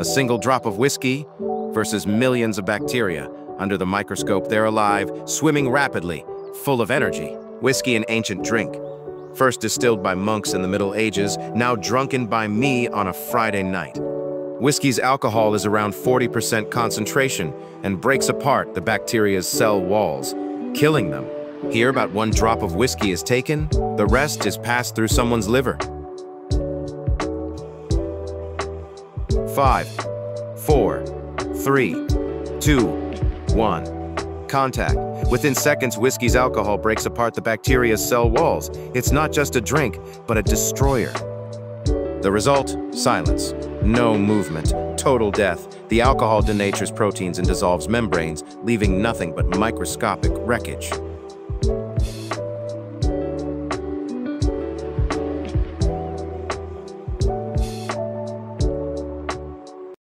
A single drop of whiskey versus millions of bacteria. Under the microscope, they're alive, swimming rapidly, full of energy. Whiskey, an ancient drink. First distilled by monks in the Middle Ages, now drunken by me on a Friday night. Whiskey's alcohol is around 40% concentration and breaks apart the bacteria's cell walls, killing them. Here, about one drop of whiskey is taken, the rest is passed through someone's liver. Five, four, three, two, one. Contact. Within seconds, whiskey's alcohol breaks apart the bacteria's cell walls. It's not just a drink, but a destroyer. The result? Silence. No movement. Total death. The alcohol denatures proteins and dissolves membranes, leaving nothing but microscopic wreckage.